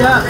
Yeah.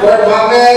Corpo amém.